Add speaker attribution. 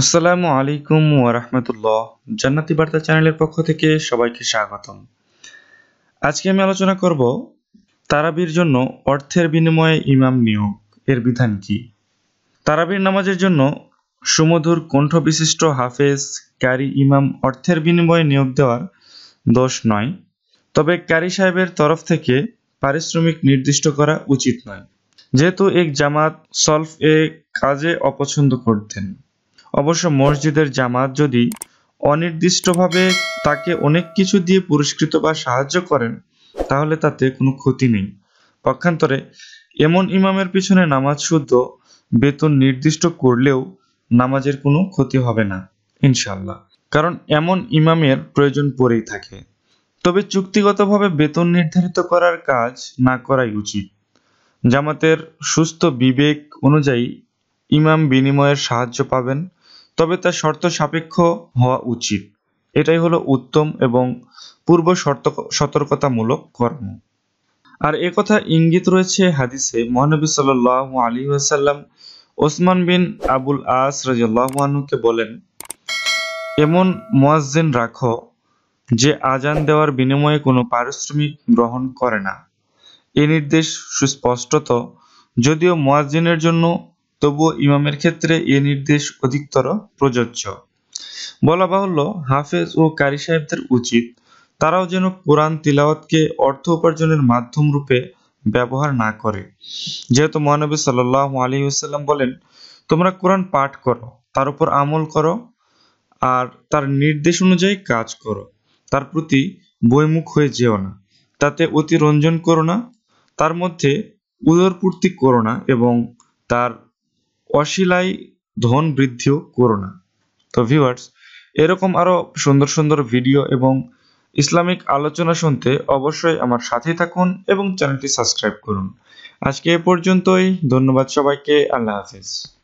Speaker 1: আসসালামু আলাইকুম ওরহমতুল্লাহ জান্নাতি বার্তা চ্যানেলের পক্ষ থেকে সবাইকে স্বাগতম। আজকে আমি আলোচনা করব তারাবির জন্য অর্থের বিনিময়ে ইমাম নিয়োগ এর বিধান কি? তারাবির নামাজের জন্য সুমধুর কণ্ঠ বিশিষ্ট হাফেজ ক্যারি ইমাম অর্থের বিনিময়ে নিয়োগ দেওয়ার দোষ নয়। তবে ক্যারি সাহেবের তরফ থেকে পারিশ্রমিক নির্দিষ্ট করা উচিত নয়। যেহেতু এক জামাত সলফ এ কাজে অপছন্দ করতেন। অবশ্য মসজিদের জামাত যদি অনির্দিষ্টভাবে তাকে অনেক কিছু দিয়ে পুরস্কৃত বা সাহায্য করেন, তাহলে তাতে কোনো ক্ষতি নেই। পক্ষান্তরে এমন ইমামের পিছনে নামাজ শুদ্ধ, বেতন নির্দিষ্ট করলেও নামাজের কোনো ক্ষতি হবে না ইনশাল্লাহ কারণ এমন ইমামের প্রয়োজন পড়েই থাকে। তবে চুক্তিগতভাবে বেতন নির্ধারিত করার কাজ না করাই উচিত। জামাতের সুস্থ বিবেক অনুযায়ী ইমাম বিনিময়ের সাহায্য পাবেন তবে তা শর্ত সাপেক্ষ হওয়া উচিত। এটাই হলো উত্তম এবং পূর্ব শর্ত সতর্কতামূলক কর্ম। আর কথা ইঙ্গিত রয়েছে হাদিসে, মহানবী সাল আলী ওয়াসাল্লাম ওসমান বিন আবুল আস রাজকে বলেন, এমন মোয়াজ্জিন রাখো যে আজান দেওয়ার বিনিময়ে কোনো পারিশ্রমিক গ্রহণ করে না। এ নির্দেশ সুস্পষ্টত, যদিও মোয়াজ্জিনের জন্য তবুও ইমামের ক্ষেত্রে এ নির্দেশ অধিকতর প্রযোজ্য। বলা বাহুল্য, হাফেজ ও কারি সাহেবদের উচিত তারাও যেন কোরআন তিলাওয়াতকে অর্থ উপার্জনের মাধ্যম রূপে ব্যবহার না করে। যেহেতু মহানবী সাল্লাহ আলী আসাল্লাম বলেন, তোমরা কোরআন পাঠ করো, তার উপর আমল করো আর তার নির্দেশ অনুযায়ী কাজ করো। তার প্রতি বইমুখ হয়ে যেও না। তাতে অতিরঞ্জন করো না। তার মধ্যে উদরপূর্তি করো না এবং তার অশিলায় ধন বৃদ্ধিও করো না। তো ভিউয়ার্স এরকম আরও সুন্দর সুন্দর ভিডিও এবং ইসলামিক আলোচনা শুনতে অবশ্যই আমার সাথে থাকুন এবং চ্যানেলটি সাবস্ক্রাইব করুন। আজকে এ পর্যন্তই, ধন্যবাদ সবাইকে, আল্লাহ হাফিজ।